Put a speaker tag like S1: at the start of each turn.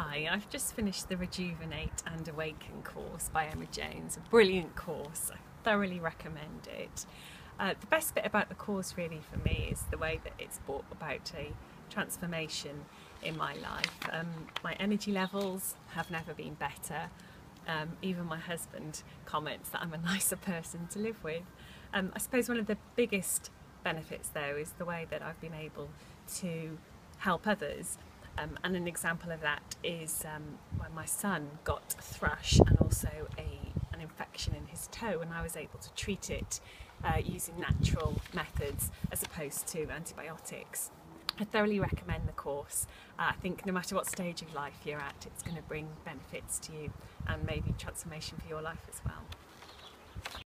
S1: Hi, I've just finished the Rejuvenate and Awaken course by Emma Jones. A brilliant course. I thoroughly recommend it. Uh, the best bit about the course, really, for me, is the way that it's brought about a transformation in my life. Um, my energy levels have never been better. Um, even my husband comments that I'm a nicer person to live with. Um, I suppose one of the biggest benefits, though, is the way that I've been able to help others. Um, and an example of that is um, when my son got thrush and also a, an infection in his toe, and I was able to treat it uh, using natural methods as opposed to antibiotics. I thoroughly recommend the course. Uh, I think no matter what stage of life you're at, it's going to bring benefits to you and maybe transformation for your life as well.